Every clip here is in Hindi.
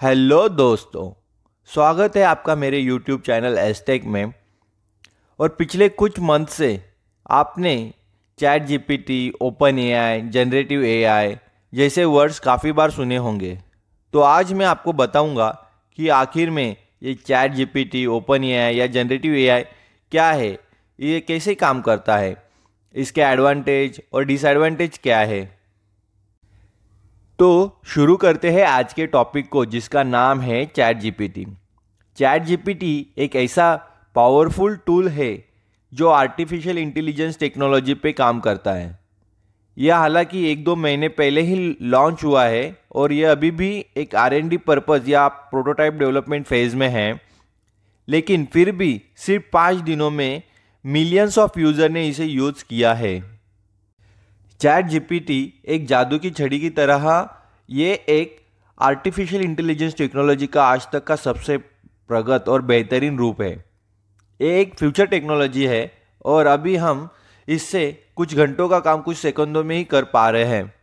हेलो दोस्तों, स्वागत है आपका मेरे यूट्यूब चैनल एस्टेक में। और पिछले कुछ मंथ से आपने ChatGPT OpenAI generative AI जैसे वर्ड्स काफ़ी बार सुने होंगे। तो आज मैं आपको बताऊँगा कि आखिर में ये चैट जीपीटी ओपन एआई या जनरेटिव एआई क्या है, ये कैसे काम करता है, इसके एडवांटेज और डिसएडवांटेज क्या है। तो शुरू करते हैं आज के टॉपिक को, जिसका नाम है चैट जीपीटी चैट जीपीटी एक ऐसा पावरफुल टूल है जो आर्टिफिशियल इंटेलिजेंस टेक्नोलॉजी पे काम करता है। यह हालाँकि एक दो महीने पहले ही लॉन्च हुआ है और यह अभी भी एक आर एन डी पर्पज़ या प्रोटोटाइप डेवलपमेंट फ़ेज़ में है। लेकिन फिर भी सिर्फ़ पाँच दिनों में मिलियंस ऑफ़ यूज़र ने इसे यूज़ किया है। चैट जीपीटी एक जादू की छड़ी की तरह ये एक आर्टिफिशियल इंटेलिजेंस टेक्नोलॉजी का आज तक का सबसे प्रगत और बेहतरीन रूप है। ये एक फ्यूचर टेक्नोलॉजी है और अभी हम इससे कुछ घंटों का काम कुछ सेकंडों में ही कर पा रहे हैं।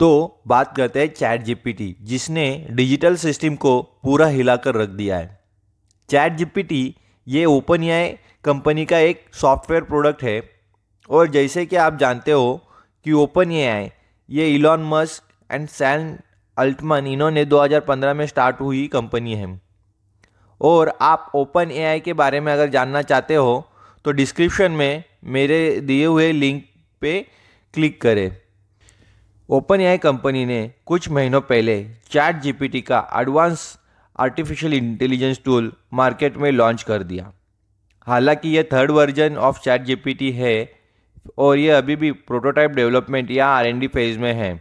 तो बात करते हैं चैट जीपीटी, जिसने डिजिटल सिस्टम को पूरा हिलाकर रख दिया है। चैट जीपीटी ये ओपन कंपनी का एक सॉफ्टवेयर प्रोडक्ट है और जैसे कि आप जानते हो कि ओपन ए आई ये Elon Musk and Sam Altman इन्होंने 2015 में स्टार्ट हुई कंपनी है। और आप ओपन एआई के बारे में अगर जानना चाहते हो तो डिस्क्रिप्शन में मेरे दिए हुए लिंक पे क्लिक करें। ओपन एआई कंपनी ने कुछ महीनों पहले चैट जीपीटी का advance artificial intelligence tool market में लॉन्च कर दिया। हालाँकि यह third version of ChatGPT है और ये अभी भी प्रोटोटाइप डेवलपमेंट या आर एन डी फ़ेज़ में है।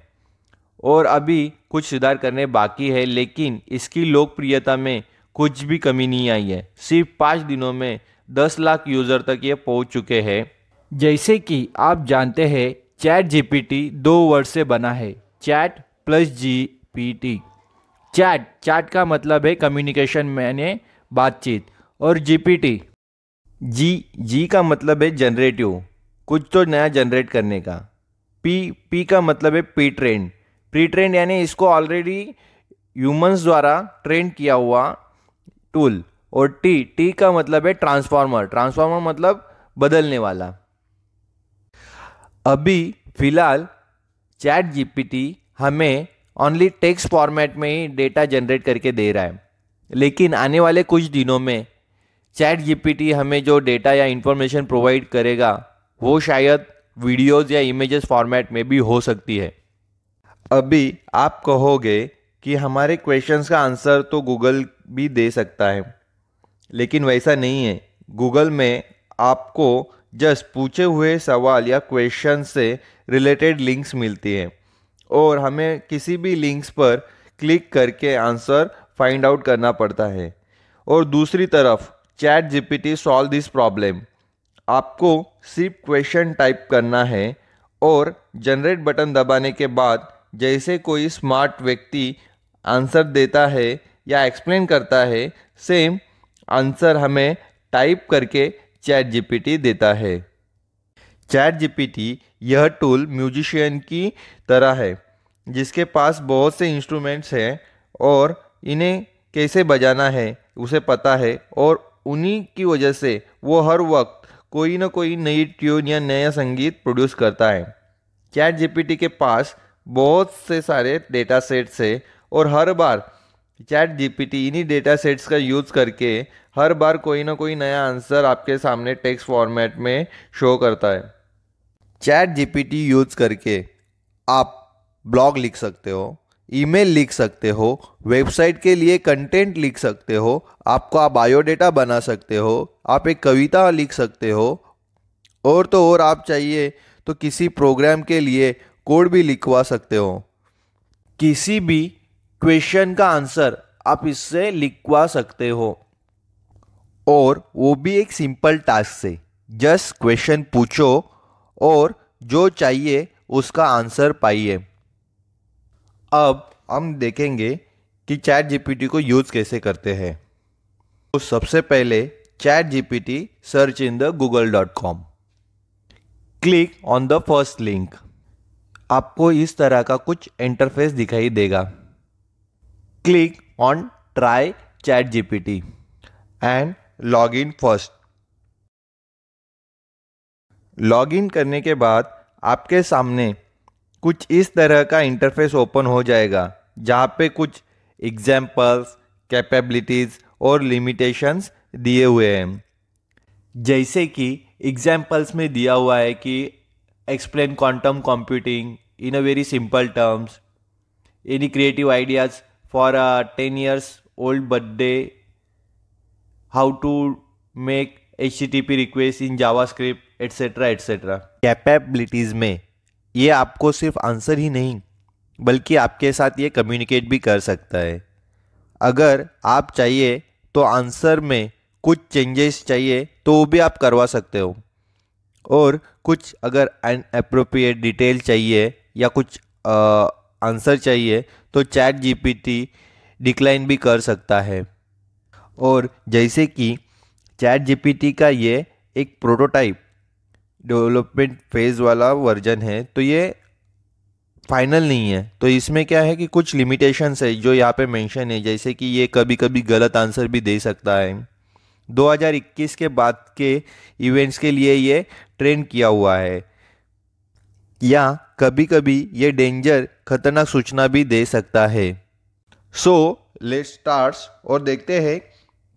और अभी कुछ सुधार करने बाकी है, लेकिन इसकी लोकप्रियता में कुछ भी कमी नहीं आई है। सिर्फ़ पाँच दिनों में दस लाख यूज़र तक ये पहुँच चुके हैं। जैसे कि आप जानते हैं चैट जीपीटी दो वर्ड से बना है। Chat plus G P T chat chat का मतलब है कम्युनिकेशन मैंने बातचीत। और जीपीटी जी जी का मतलब है जनरेटिव कुछ तो नया जनरेट करने का। पी पी का मतलब है पी ट्रेंड प्री ट्रेंड यानी इसको ऑलरेडी ह्यूमंस द्वारा ट्रेंड किया हुआ टूल और टी टी का मतलब है ट्रांसफार्मर ट्रांसफार्मर मतलब बदलने वाला। अभी फ़िलहाल चैट जीपीटी हमें ओनली टेक्स्ट फॉर्मेट में ही डेटा जनरेट करके दे रहा है। लेकिन आने वाले कुछ दिनों में चैट जीपीटी हमें जो डेटा या इंफॉर्मेशन प्रोवाइड करेगा वो शायद वीडियोस या इमेजेस फॉर्मेट में भी हो सकती है। अभी आप कहोगे कि हमारे क्वेश्चंस का आंसर तो गूगल भी दे सकता है, लेकिन वैसा नहीं है। गूगल में आपको जस्ट पूछे हुए सवाल या क्वेश्चन से रिलेटेड लिंक्स मिलती हैं, और हमें किसी भी लिंक्स पर क्लिक करके आंसर फाइंड आउट करना पड़ता है। और दूसरी तरफ़ ChatGPT solve this problem आपको सिर्फ़ क्वेश्चन टाइप करना है और जनरेट बटन दबाने के बाद जैसे कोई स्मार्ट व्यक्ति आंसर देता है या एक्सप्लेन करता है, सेम आंसर हमें टाइप करके चैट जीपीटी देता है। चैट जीपीटी यह टूल म्यूजिशियन की तरह है, जिसके पास बहुत से इंस्ट्रूमेंट्स हैं और इन्हें कैसे बजाना है उसे पता है और उन्हीं की वजह से वो हर वक्त कोई ना कोई नई ट्यून या नया संगीत प्रोड्यूस करता है। चैट जीपीटी के पास बहुत से सारे डेटा सेट्स है और हर बार चैट जीपीटी इन्हीं डेटा सेट्स का यूज़ करके हर बार कोई ना कोई नया आंसर आपके सामने टेक्स्ट फॉर्मेट में शो करता है। चैट जीपीटी यूज़ करके आप ब्लॉग लिख सकते हो। ईमेल लिख सकते हो, वेबसाइट के लिए कंटेंट लिख सकते हो, आपका बायोडेटा बना सकते हो, आप एक कविता लिख सकते हो, और तो और आप चाहिए तो किसी प्रोग्राम के लिए कोड भी लिखवा सकते हो। किसी भी क्वेश्चन का आंसर आप इससे लिखवा सकते हो। और वो भी एक सिंपल टास्क से, जस्ट क्वेश्चन पूछो और जो चाहिए उसका आंसर पाइए। अब हम देखेंगे कि चैट जीपीटी को यूज़ कैसे करते हैं। तो सबसे पहले ChatGPT search in the Google dot com. Click on the first link. आपको इस तरह का कुछ इंटरफेस दिखाई देगा। Click on try chat gpt and log in first. Log in करने के बाद आपके सामने कुछ इस तरह का इंटरफेस ओपन हो जाएगा, जहाँ पे कुछ एग्जाम्पल्स कैपेबिलिटीज़ और लिमिटेशंस दिए हुए हैं। जैसे कि एग्जाम्पल्स में दिया हुआ है कि explain quantum computing in a very simple terms any creative ideas for a ten years old birthday how to make H T P request in JavaScript etcetera etcetera capabilities में ये आपको सिर्फ़ आंसर ही नहीं, बल्कि आपके साथ ये कम्युनिकेट भी कर सकता है। अगर आप चाहिए तो आंसर में कुछ चेंजेस चाहिए तो वो भी आप करवा सकते हो। और कुछ अगर अनअप्रोप्रिएट डिटेल चाहिए या कुछ आंसर चाहिए तो चैट जीपीटी डिक्लाइन भी कर सकता है। और जैसे कि चैट जीपीटी का ये एक प्रोटोटाइप डेवलपमेंट फ़ेज़ वाला वर्जन है तो ये फाइनल नहीं है। तो इसमें क्या है कि कुछ लिमिटेशंस है जो यहाँ पे मेंशन है, जैसे कि ये कभी कभी गलत आंसर भी दे सकता है। 2021 के बाद के इवेंट्स के लिए ये ट्रेन किया हुआ है। या कभी कभी ये डेंजर खतरनाक सूचना भी दे सकता है। सो लेट स्टार्ट्स और देखते हैं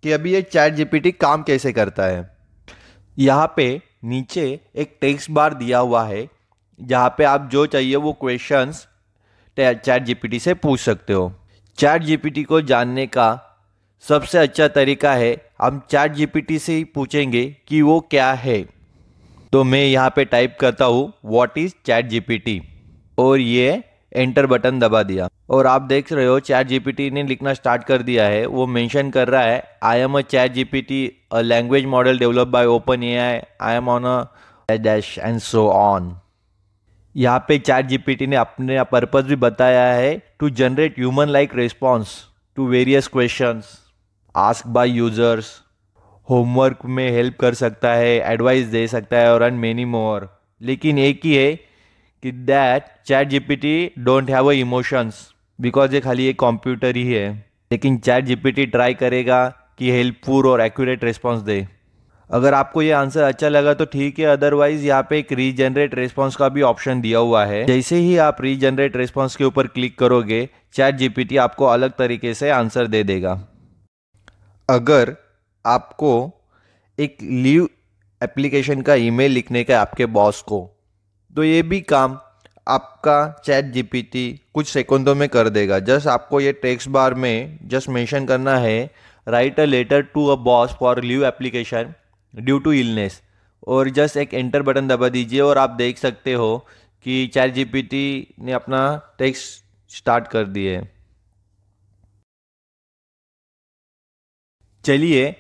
कि अभी ये चैट जीपीटी काम कैसे करता है। यहाँ पे नीचे एक टेक्स्ट बार दिया हुआ है, जहाँ पे आप जो चाहिए वो क्वेश्चंस चैट जीपीटी से पूछ सकते हो। चैट जीपीटी को जानने का सबसे अच्छा तरीका है, हम चैट जीपीटी से ही पूछेंगे कि वो क्या है। तो मैं यहाँ पे टाइप करता हूँ व्हाट इज़ चैट जीपीटी और ये एंटर बटन दबा दिया। और आप देख रहे हो चैट जीपीटी ने लिखना स्टार्ट कर दिया है। वो मेंशन कर रहा है I am a ChatGPT a language model develop by OpenAI I am on a dash and so on यहाँ पे चैट जीपीटी ने अपने पर्पज भी बताया है to generate human like response to various question ask by users homework में हेल्प कर सकता है एडवाइस दे सकता है, और एंड मेनी मोर लेकिन एक ही है कि that ChatGPT don't have a emotions because ये खाली एक कंप्यूटर ही है। लेकिन चैट जीपीटी ट्राई करेगा कि हेल्पफुल और एक्यूरेट रिस्पॉन्स दे। अगर आपको ये आंसर अच्छा लगा तो ठीक है अदरवाइज़ यहाँ पे एक रीजनरेट रिस्पॉन्स का भी ऑप्शन दिया हुआ है। जैसे ही आप रीजनरेट रिस्पॉन्स के ऊपर क्लिक करोगे चैट जीपीटी आपको अलग तरीके से आंसर दे देगा। अगर आपको एक लीव एप्लीकेशन का ईमेल लिखने का आपके बॉस को तो ये भी काम आपका चैट जीपीटी कुछ सेकंडों में कर देगा। जस्ट आपको ये टेक्स्ट बार में जस्ट मेंशन करना है write a letter to a boss for leave application due to illness और जस्ट एक एंटर बटन दबा दीजिए और आप देख सकते हो कि चैट जीपीटी ने अपना टेक्स्ट स्टार्ट कर दिए। चलिए,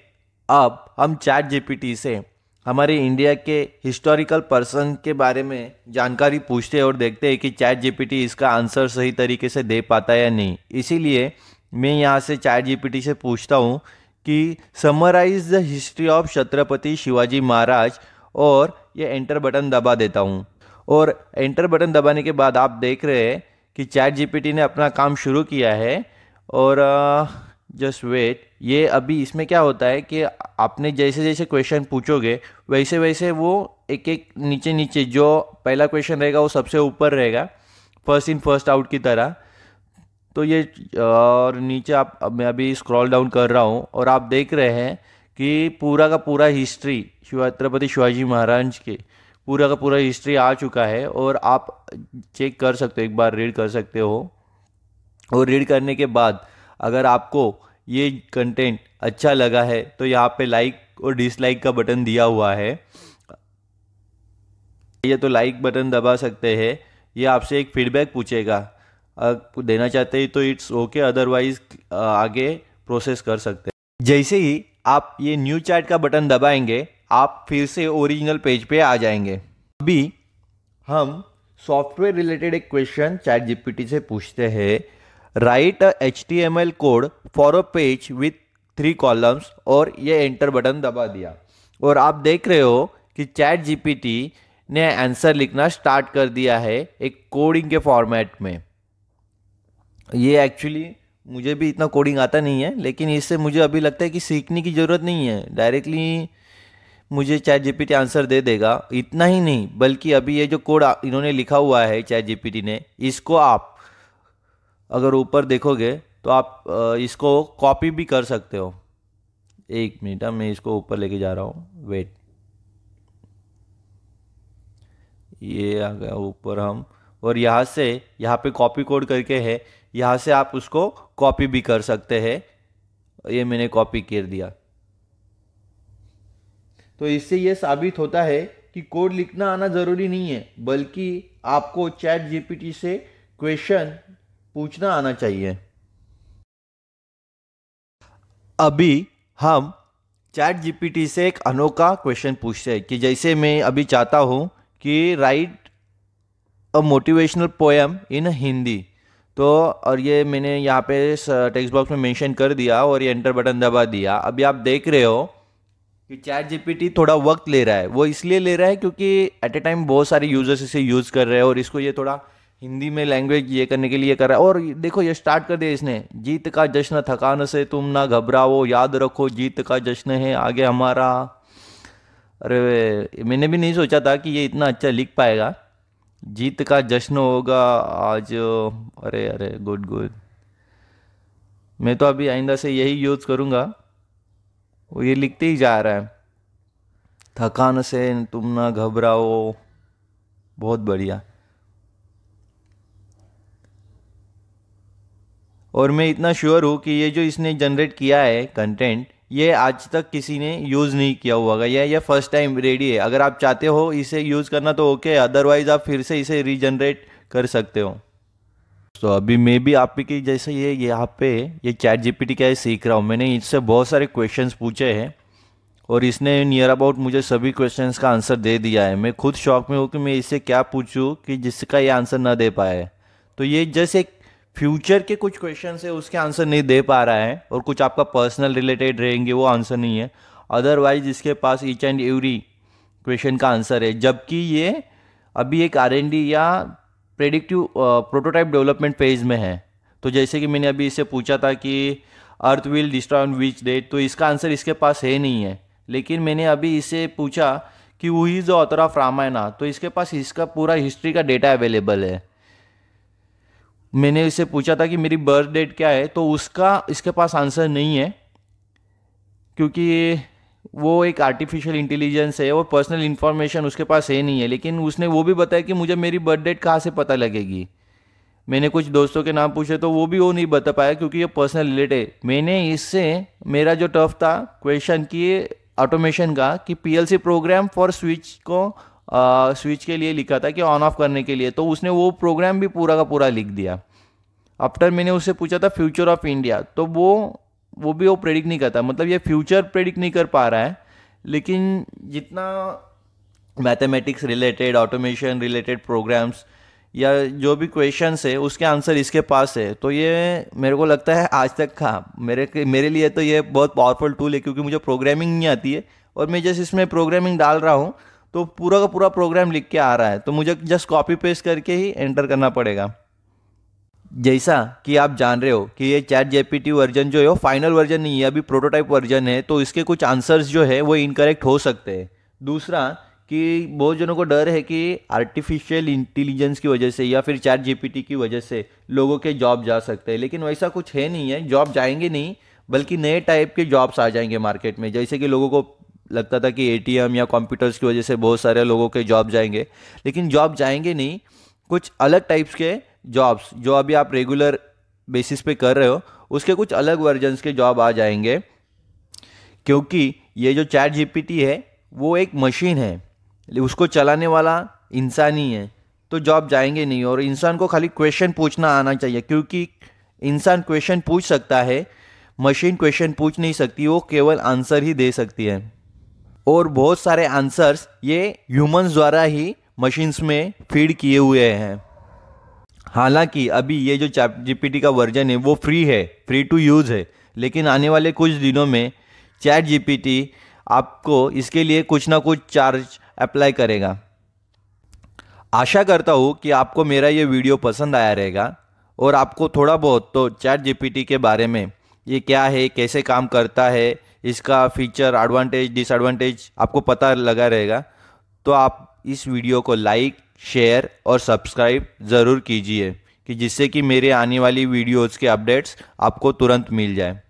अब हम चैट जीपीटी से हमारे इंडिया के हिस्टोरिकल पर्सन के बारे में जानकारी पूछते और देखते हैं कि चैट जीपीटी इसका आंसर सही तरीके से दे पाता है या नहीं। इसीलिए मैं यहाँ से चैट जीपीटी से पूछता हूँ कि summarize the history of Chhatrapati Shivaji Maharaj और ये एंटर बटन दबा देता हूँ। और एंटर बटन दबाने के बाद आप देख रहे हैं कि चैट जीपीटी ने अपना काम शुरू किया है और जस्ट वेट, ये अभी इसमें क्या होता है कि आपने जैसे जैसे क्वेश्चन पूछोगे, वैसे वैसे वो एक एक नीचे नीचे जो पहला क्वेश्चन रहेगा वो सबसे ऊपर रहेगा फ़र्स्ट इन फ़र्स्ट आउट की तरह। तो ये, और नीचे आप मैं अभी स्क्रॉल डाउन कर रहा हूँ, और आप देख रहे हैं कि पूरा का पूरा हिस्ट्री छत्रपति शिवाजी महाराज के, पूरा का पूरा हिस्ट्री आ चुका है, और आप चेक कर सकते हो, एक बार रीड कर सकते हो। और रीड करने के बाद, अगर आपको ये कंटेंट अच्छा लगा है तो यहाँ पे लाइक और डिसलाइक का बटन दिया हुआ है। ये तो लाइक बटन दबा सकते हैं। ये आपसे एक फीडबैक पूछेगा। देना चाहते हैं तो इट्स ओके अदरवाइज़ आगे प्रोसेस कर सकते हैं। जैसे ही आप ये न्यू चैट का बटन दबाएँगे, आप फिर से ओरिजिनल पेज पे आ जाएँगे। अभी हम सॉफ्टवेयर रिलेटेड एक क्वेश्चन चैट जीपीटी से पूछते हैं। Write a H T M L code for a page with three columns और ये एंटर बटन दबा दिया। और आप देख रहे हो कि चैट जीपीटी ने आंसर लिखना स्टार्ट कर दिया है एक कोडिंग के फॉर्मेट में। ये एक्चुअली मुझे भी इतना कोडिंग आता नहीं है, लेकिन इससे मुझे अभी लगता है कि सीखने की ज़रूरत नहीं है। डायरेक्टली मुझे चैट जीपीटी आंसर दे देगा। इतना ही नहीं, बल्कि अभी ये जो कोड इन्होंने लिखा हुआ है चैट जीपीटी ने, इसको आप अगर ऊपर देखोगे तो आप इसको कॉपी भी कर सकते हो। एक मिनट मैं इसको ऊपर लेके जा रहा हूँ। वेट ये आ गया ऊपर हम। और यहाँ से, यहाँ पे कॉपी कोड करके है। यहाँ से आप उसको कॉपी भी कर सकते हैं। ये मैंने कॉपी कर दिया। तो इससे ये साबित होता है कि कोड लिखना आना ज़रूरी नहीं है, बल्कि आपको चैट जीपीटी से क्वेश्चन पूछना आना चाहिए। अभी हम चैट जीपीटी से एक अनोखा क्वेश्चन पूछते हैं कि जैसे मैं अभी चाहता हूँ कि write a motivational poem in Hindi तो और ये मैंने यहाँ पे टेक्स्ट बॉक्स में मेंशन कर दिया और ये एंटर बटन दबा दिया। अभी आप देख रहे हो कि चैट जीपीटी थोड़ा वक्त ले रहा है। वो इसलिए ले रहा है क्योंकि एट ए टाइम बहुत सारे यूज़र्स इसे यूज़ कर रहे हैं और इसको ये थोड़ा हिंदी में लैंग्वेज ये करने के लिए कर रहा है। और देखो, ये स्टार्ट कर दिया इसने। जीत का जश्न, थकान से तुम ना घबराओ। याद रखो, जीत का जश्न है आगे हमारा। अरे, मैंने भी नहीं सोचा था कि ये इतना अच्छा लिख पाएगा। जीत का जश्न होगा आज, अरे अरे गुड गुड मैं तो अभी आइंदा से यही यूज़ करूँगा। वो ये लिखते ही जा रहा है। थकान से तुम ना घबराओ। बहुत बढ़िया। और मैं इतना श्योर हूँ कि ये जो इसने जनरेट किया है कंटेंट ये आज तक किसी ने यूज़ नहीं किया हुआ या ये फ़र्स्ट टाइम रेडी है। अगर आप चाहते हो इसे यूज़ करना तो ओके अदरवाइज़ आप फिर से इसे रीजनरेट कर सकते हो। तो अभी मैं भी आप जैसे ये, यहाँ पे ये चैट जीपीटी क्या है सीख रहा हूँ। मैंने इससे बहुत सारे क्वेश्चंस पूछे हैं और इसने नियर अबाउट मुझे सभी क्वेश्चंस का आंसर दे दिया है। मैं खुद शौक में हूँ कि मैं इससे क्या पूछूँ कि जिसका ये आंसर ना दे पाए। तो ये जैसे एक फ्यूचर के कुछ क्वेश्चन है, उसके आंसर नहीं दे पा रहा है और कुछ आपका पर्सनल रिलेटेड रहेंगे, वो आंसर नहीं है। अदरवाइज़ इसके पास ईच एंड एवरी क्वेश्चन का आंसर है। जबकि ये अभी एक आर या प्रेडिक्टिव प्रोटोटाइप डेवलपमेंट फ़ेज़ में है। तो जैसे कि मैंने अभी इससे पूछा था कि earth will destroy on which date तो इसका आंसर इसके पास है नहीं है। लेकिन मैंने अभी इससे पूछा कि who is the author of Ramayana तो इसके पास इसका पूरा हिस्ट्री का डेटा अवेलेबल है। मैंने इससे पूछा था कि मेरी बर्थ डेट क्या है तो उसका, इसके पास आंसर नहीं है, क्योंकि वो एक आर्टिफिशियल इंटेलिजेंस है और पर्सनल इन्फॉर्मेशन उसके पास है नहीं है, लेकिन उसने वो भी बताया कि मुझे मेरी बर्थ डेट कहाँ से पता लगेगी। मैंने कुछ दोस्तों के नाम पूछे तो वो भी वो नहीं बता पाया, क्योंकि ये पर्सनल रिलेटेड मैंने इससे, मेरा जो टफ था क्वेश्चन की ऑटोमेशन का, कि पीएलसी प्रोग्राम फॉर स्विच को स्विच के लिए लिखा था कि ऑन ऑफ़ करने के लिए तो उसने वो प्रोग्राम भी पूरा का पूरा लिख दिया। आफ्टर मैंने उससे पूछा था फ्यूचर ऑफ़ इंडिया तो वो वो भी वो प्रेडिक्ट नहीं करता। मतलब ये फ्यूचर प्रेडिक्ट नहीं कर पा रहा है, लेकिन जितना mathematics related automation related programs या जो भी क्वेश्चन है, उसके आंसर इसके पास है। तो ये मेरे को लगता है आज तक का, मेरे मेरे लिए तो ये बहुत पावरफुल टूल है, क्योंकि मुझे प्रोग्रामिंग नहीं आती है, और मैं जैसे इसमें प्रोग्रामिंग डाल रहा हूँ तो पूरा का पूरा प्रोग्राम लिख के आ रहा है। तो मुझे जस्ट कॉपी पेस्ट करके ही एंटर करना पड़ेगा। जैसा कि आप जान रहे हो कि ये चैट जेपीटी वर्जन जो है, वो फाइनल वर्जन नहीं है, अभी प्रोटोटाइप वर्जन है तो इसके कुछ आंसर्स जो है, वो इनकरेक्ट हो सकते हैं। दूसरा कि बहुत जनों को डर है कि आर्टिफिशियल इंटेलिजेंस की वजह से या फिर चैट जीपीटी की वजह से लोगों के जॉब जा सकते हैं। लेकिन वैसा कुछ है नहीं है जॉब जाएँगे नहीं, बल्कि नए टाइप के जॉब्स आ जाएँगे मार्केट में। जैसे कि लोगों को लगता था कि एटीएम या कंप्यूटर्स की वजह से बहुत सारे लोगों के जॉब जाएँगे। लेकिन जॉब जाएँगे नहीं, कुछ अलग टाइप्स के जॉब्स जो अभी आप रेगुलर बेसिस पे कर रहे हो, उसके कुछ अलग वर्जन्स के जॉब आ जाएँगे। क्योंकि ये जो चैट जीपीटी है, वो एक मशीन है। उसको चलाने वाला इंसान ही है। तो जॉब जाएँगे नहीं, और इंसान को खाली क्वेश्चन पूछना आना चाहिए, क्योंकि इंसान क्वेश्चन पूछ सकता है मशीन क्वेश्चन पूछ नहीं सकती, वो केवल आंसर ही दे सकती है। और बहुत सारे आंसर्स ये ह्यूमंस द्वारा ही मशीन्स में फ़ीड किए हुए हैं। हालाँकि अभी ये जो चैट जीपीटी का वर्जन है, वो फ्री है फ्री टू यूज़ है, लेकिन आने वाले कुछ दिनों में चैट जीपीटी आपको इसके लिए कुछ ना कुछ चार्ज अप्लाई करेगा। आशा करता हूँ कि आपको मेरा ये वीडियो पसंद आया रहेगा और आपको थोड़ा बहुत तो चैट जीपीटी के बारे में ये क्या है, कैसे काम करता है इसका फीचर एडवांटेज डिसएडवांटेज आपको पता लगा रहेगा। तो आप इस वीडियो को लाइक शेयर और सब्सक्राइब ज़रूर कीजिए कि जिससे कि मेरे आने वाली वीडियोज़ के अपडेट्स आपको तुरंत मिल जाए।